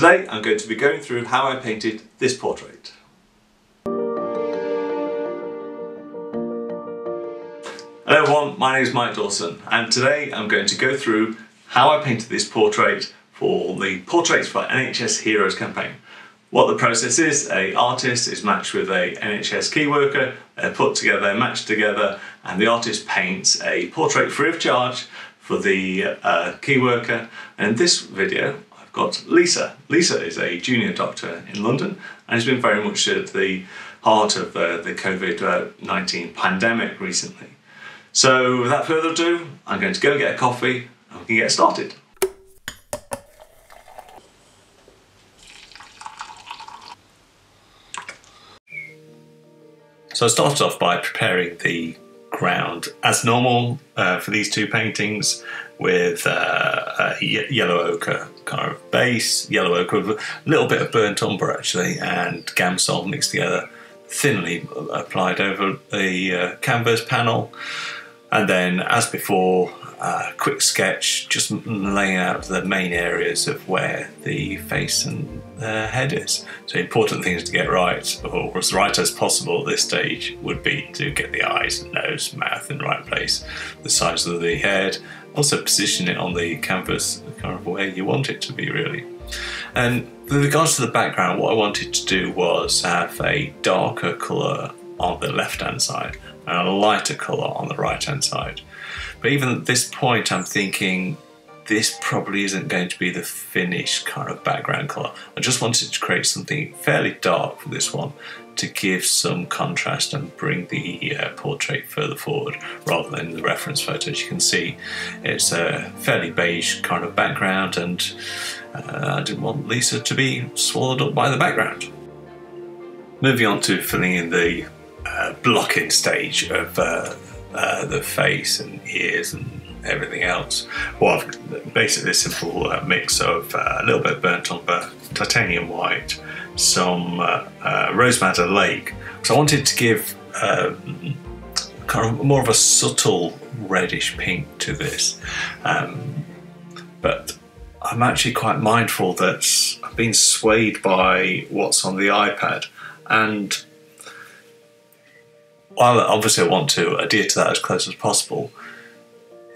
Today I'm going to be going through how I painted this portrait. Hello everyone, my name is Mike Dawson and today I'm going to go through how I painted this portrait for the Portraits for NHS Heroes campaign. What the process is, a artist is matched with a NHS key worker, they're put together, matched together, and the artist paints a portrait free of charge for the uh, key worker. And in this video, got Lisa. Lisa is a junior doctor in London and has been very much at the heart of uh, the COVID-19 pandemic recently. So without further ado, I'm going to go get a coffee and we can get started. So I started off by preparing the ground as normal uh, for these two paintings with uh, a yellow ochre kind of base, yellow ochre with a little bit of burnt umber actually, and Gamsol mixed together, thinly applied over the uh, canvas panel. And then, as before, uh, quick sketch, just laying out the main areas of where the face and uh, head is. So important things to get right, or as right as possible at this stage, would be to get the eyes, nose, mouth in the right place, the size of the head, also position it on the canvas kind of where you want it to be really. And with regards to the background, what I wanted to do was have a darker colour on the left hand side and a lighter colour on the right hand side. But even at this point, I'm thinking this probably isn't going to be the finished kind of background colour. I just wanted to create something fairly dark for this one to give some contrast and bring the uh, portrait further forward rather than the reference photo. As you can see, it's a fairly beige kind of background and uh, I didn't want Lisa to be swallowed up by the background. Moving on to filling in the uh, blocking stage of uh, the face and ears and everything else. Well, basically a simple uh, mix of uh, a little bit burnt umber, titanium white, some uh, uh, rose madder lake. So I wanted to give um, kind of more of a subtle reddish pink to this. Um, but I'm actually quite mindful that I've been swayed by what's on the iPad and while obviously I want to adhere to that as close as possible,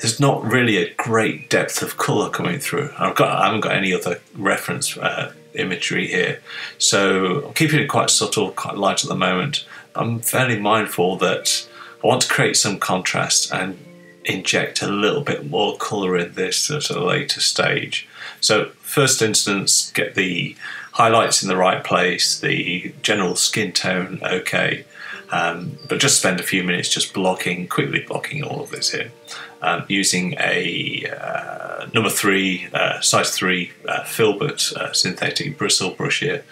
there's not really a great depth of colour coming through. I've got, I haven't got any other reference uh, imagery here, so I'm keeping it quite subtle, quite light at the moment. I'm fairly mindful that I want to create some contrast and inject a little bit more colour in this at a later stage. So first instance, get the highlights in the right place, the general skin tone okay, um, but just spend a few minutes just blocking, quickly blocking all of this here um, using a uh, number three, uh, size three uh, filbert uh, synthetic bristle brush here.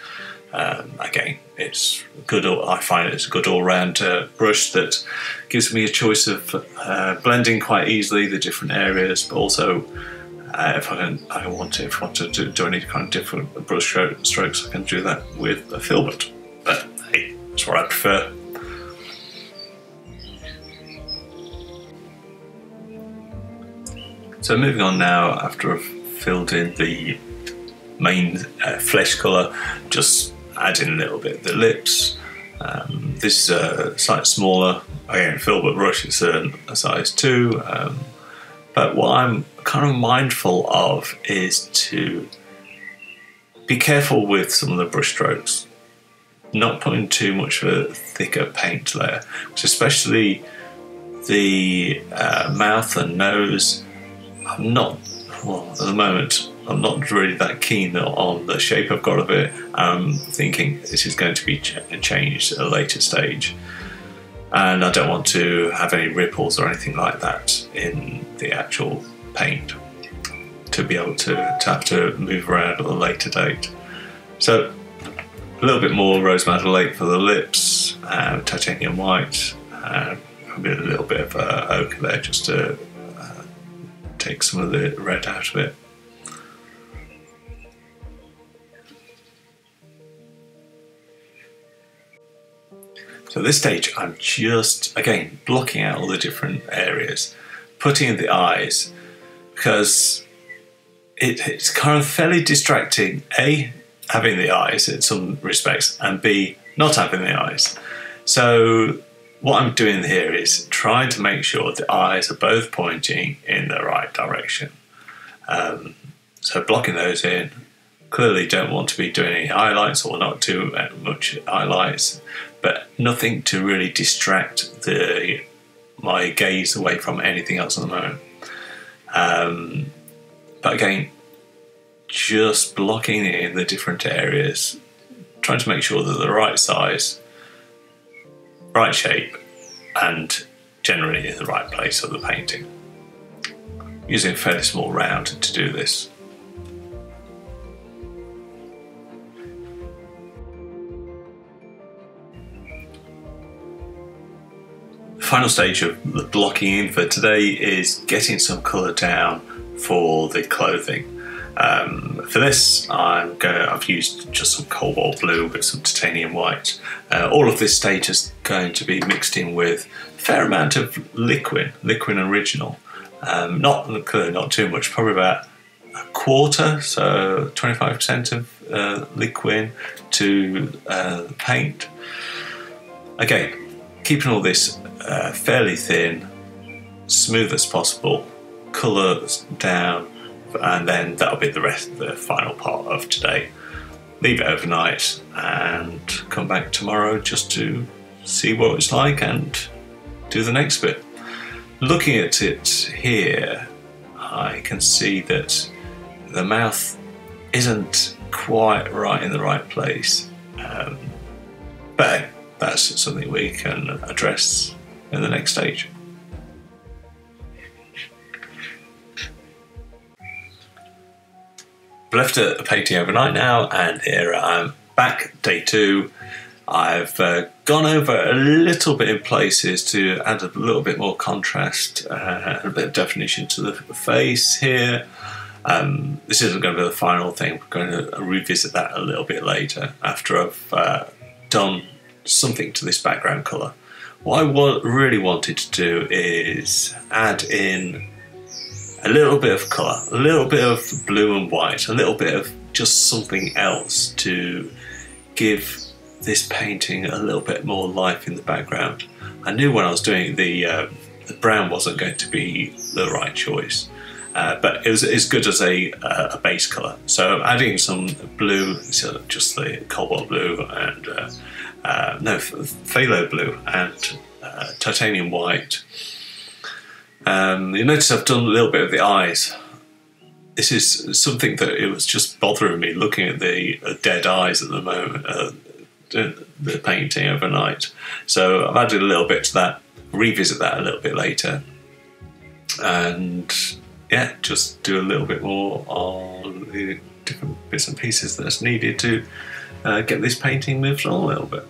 Um, again, it's good. I find it's a good all-round uh, brush that gives me a choice of uh, blending quite easily the different areas, but also if I can, I want to, if I want to do, do any kind of different brush strokes, I can do that with a filbert. But hey, that's what I prefer. So moving on now, after I've filled in the main uh, flesh colour, just adding a little bit of the lips. Um, this is a slightly smaller, again, filbert brush, it's a, a size 2. Um, but what I'm kind of mindful of is to be careful with some of the brush strokes. Not putting too much of a thicker paint layer, especially the uh, mouth and nose I'm not, well, at the moment, I'm not really that keen on the shape I've got of it. I'm thinking this is going to be ch changed at a later stage. And I don't want to have any ripples or anything like that in the actual paint to be able to, to have to move around at a later date. So a little bit more rose madder lake for the lips, uh, titanium white, uh, a little bit of uh, ochre there just to take some of the red out of it. So at this stage, I'm just, again, blocking out all the different areas, putting in the eyes, because it, it's kind of fairly distracting. A, having the eyes in some respects and B, not having the eyes. So what I'm doing here is trying to make sure the eyes are both pointing in the right direction. Um, so blocking those in. Clearly, don't want to be doing any highlights or not too much highlights, but nothing to really distract the my gaze away from anything else at the moment. Um, but again, just blocking in the different areas, trying to make sure that the right size, right shape, and generally in the right place of the painting. Using a fairly small round to do this. The final stage of the blocking in for today is getting some colour down for the clothing. Um, for this, I'm going I've used just some cobalt blue with some titanium white. Uh, all of this stage is going to be mixed in with a fair amount of Liquin, Liquin Original. Um, not not too much, probably about a quarter, so 25% of uh, liquid to uh, paint. Again, keeping all this uh, fairly thin, smooth as possible, colours down, and then that'll be the rest, the final part of today. Leave it overnight and come back tomorrow just to see what it's like and do the next bit. Looking at it here, I can see that the mouth isn't quite right in the right place. Um, but that's something we can address in the next stage. I've left a painting overnight now, and here I'm back, day two. I've uh, gone over a little bit in places to add a little bit more contrast, uh, a bit of definition to the face here. Um, this isn't going to be the final thing. We're going to revisit that a little bit later after I've uh, done something to this background colour. What I wa- really wanted to do is add in a little bit of colour, a little bit of blue and white, a little bit of just something else to give this painting a little bit more life in the background. I knew when I was doing the, uh, the brown wasn't going to be the right choice. Uh, but it was as good as a, uh, a base colour. So adding some blue, so just the cobalt blue and uh, uh no phthalo blue and titanium white um, you notice I've done a little bit of the eyes. This is something that it was just bothering me looking at the uh, dead eyes at the moment, uh, the painting overnight. So I've added a little bit to that, revisit that a little bit later, and yeah, just do a little bit more on the different bits and pieces that's needed to uh, get this painting moved on a little bit.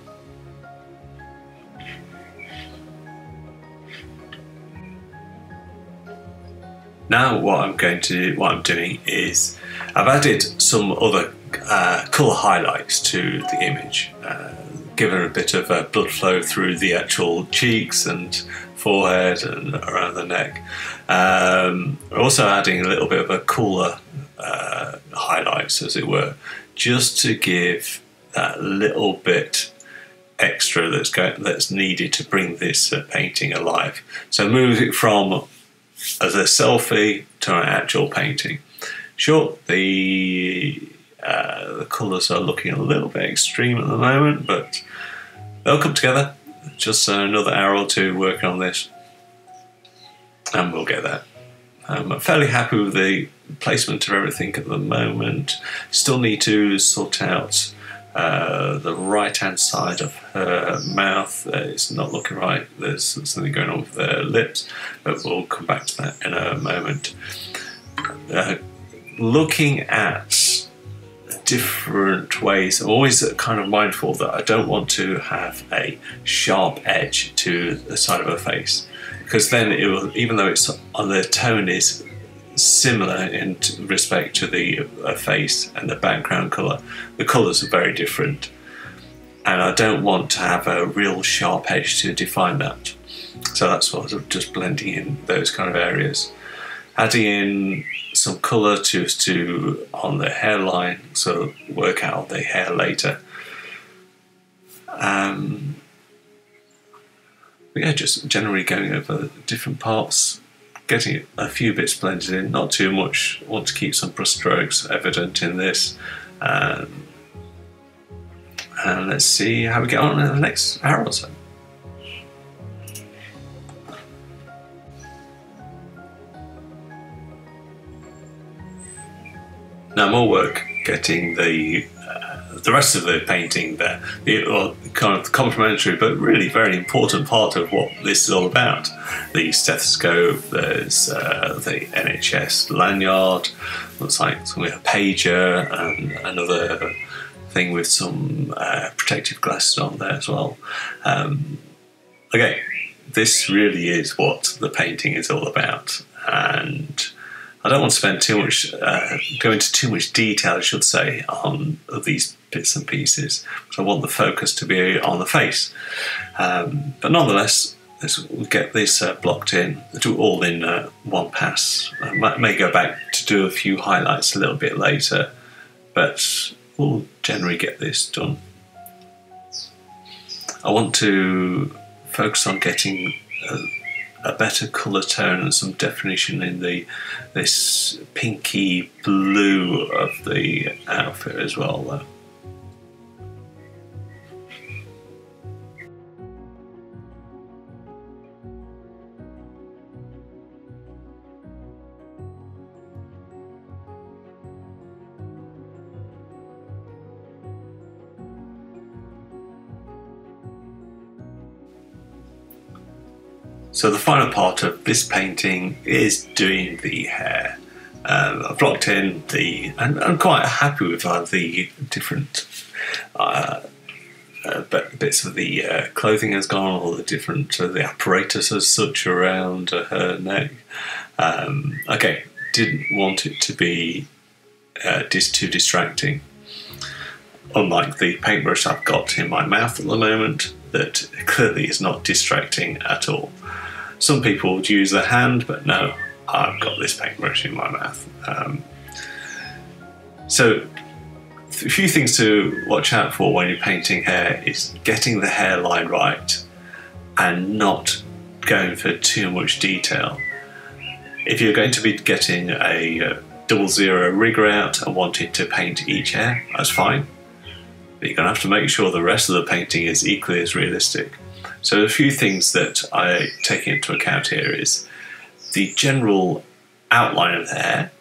Now what I'm going to what I'm doing is I've added some other uh, colour highlights to the image, uh, given a bit of uh, blood flow through the actual cheeks and forehead and around the neck. Um, also adding a little bit of a cooler uh, highlights, as it were, just to give that little bit extra that's that's needed to bring this uh, painting alive. So move it from as a selfie to an actual painting. Sure, the uh, the colours are looking a little bit extreme at the moment, but they'll come together. Just another hour or two working on this, and we'll get there. I'm fairly happy with the placement of everything at the moment. Still need to sort out uh, the right hand side of her mouth is not looking right. There's something going on with her lips, but we'll come back to that in a moment. Uh, looking at different ways, I'm always kind of mindful that I don't want to have a sharp edge to the side of her face because then it will, even though it's on the tone is similar in respect to the uh, face and the background colour. The colours are very different, and I don't want to have a real sharp edge to define that. So that's what I'm just blending in those kind of areas. adding in some colour to to on the hairline, so work out the hair later. Um, yeah, just generally going over different parts, getting a few bits blended in, not too much. Want to keep some brushstrokes evident in this. Um, and let's see how we get on in the next hour or so. Now more work getting the the rest of the painting there, the kind of complementary but really very important part of what this is all about. The stethoscope, there's uh, the NHS lanyard, looks like a pager, and another thing with some uh, protective glasses on there as well. Um, okay, this really is what the painting is all about, and I don't want to spend too much, uh, go into too much detail, I should say, on these bits and pieces. Because I want the focus to be on the face. Um, but nonetheless, let's get this uh, blocked in, do all in uh, one pass. I might, may go back to do a few highlights a little bit later, but we'll generally get this done. I want to focus on getting uh, a better colour tone and some definition in the this pinky blue of the outfit as well though. So the final part of this painting is doing the hair. Um, I've blocked in the, and I'm quite happy with uh, the different uh, uh, bits of the uh, clothing has gone, all the different uh, the apparatus as such around uh, her neck. Um, okay, didn't want it to be just too distracting. Unlike the paintbrush I've got in my mouth at the moment, that clearly is not distracting at all. Some people would use their hand, but no, I've got this paintbrush in my mouth. Um, so, a few things to watch out for when you're painting hair is getting the hairline right and not going for too much detail. If you're going to be getting a double zero rigger out and wanting to paint each hair, that's fine. But you're going to have to make sure the rest of the painting is equally as realistic. So a few things that I take into account here is the general outline of the hair.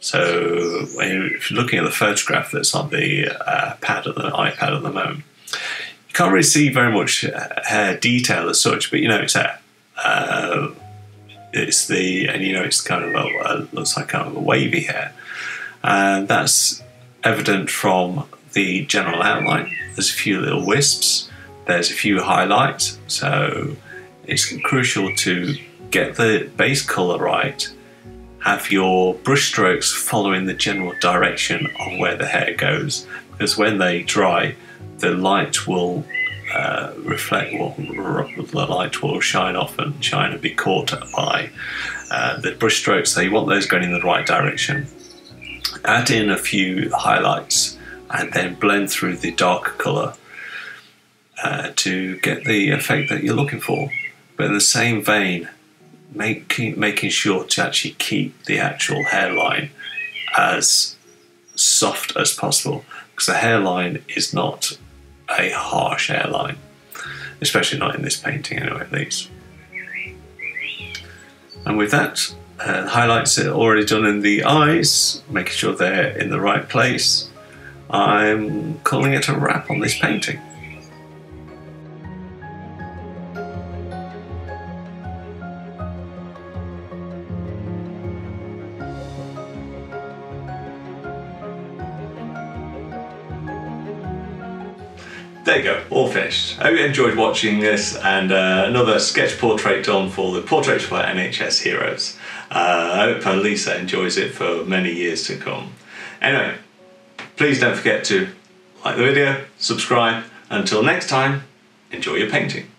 So if you're looking at the photograph that's on the uh, pad of the iPad at the moment, you can't really see very much uh, hair detail as such, but you know it's hair. Uh, it's the and you know it's kind of a, looks like kind of a wavy hair, and that's evident from the general outline. There's a few little wisps. There's a few highlights, so it's crucial to get the base colour right, have your brush strokes following the general direction of where the hair goes, because when they dry, the light will uh, reflect, the light will shine off and shine and be caught by uh, the brush strokes, so you want those going in the right direction. Add in a few highlights and then blend through the darker colour uh, to get the effect that you're looking for. But in the same vein, making making sure to actually keep the actual hairline as soft as possible because the hairline is not a harsh hairline, especially not in this painting anyway, at least. And with that, uh, highlights are already done in the eyes, making sure they're in the right place. I'm calling it a wrap on this painting. there you go, all finished. I hope you enjoyed watching this and uh, another sketch portrait done for the Portraits for NHS Heroes. Uh, I hope Lisa enjoys it for many years to come. Anyway, please don't forget to like the video, subscribe. Until next time, enjoy your painting.